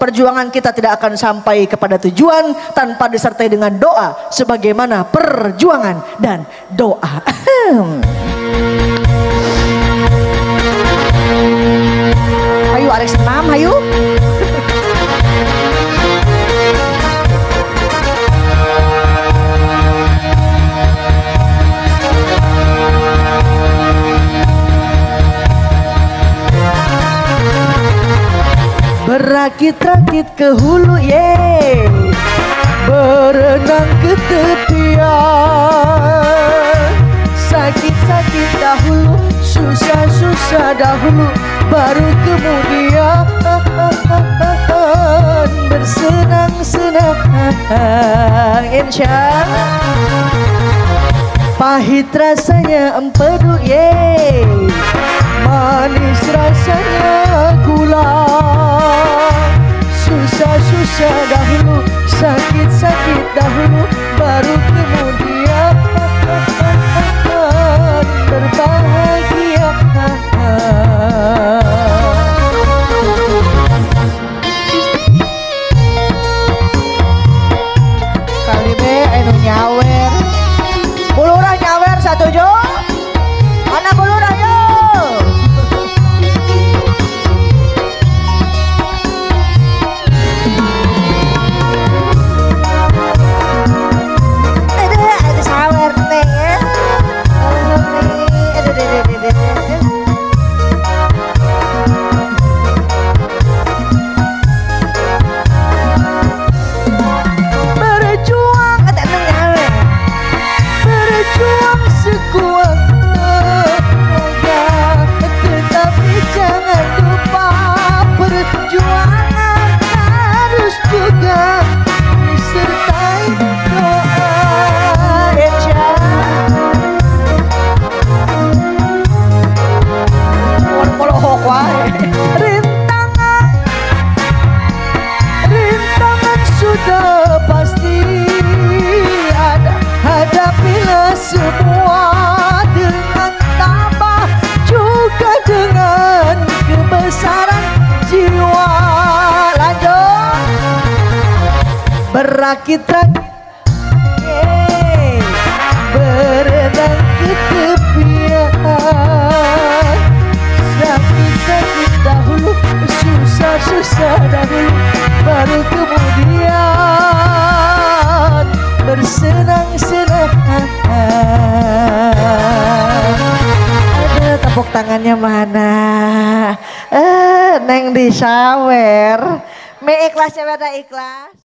perjuangan kita tidak akan sampai kepada tujuan tanpa disertai dengan doa sebagaimana perjuangan dan doa. Ayo arek senam, ayo. Berakit-rakit ke hulu ye Berenang ke tepian. Sakit-sakit dahulu Susah-susah dahulu Baru kemudian. Bersenang-senang Insya Pahit rasanya empedu ye Manis rasanya Susah-susah dahulu Sakit-sakit Berakit-rakit. Yeay. Berenang ke tepian. Sakit-sakit dahulu Susah-susah dahulu Baru kemudian Bersenang-senang. Ada tepuk tangannya mana? Eh, Neng disawer Me ikhlas ya pada ikhlas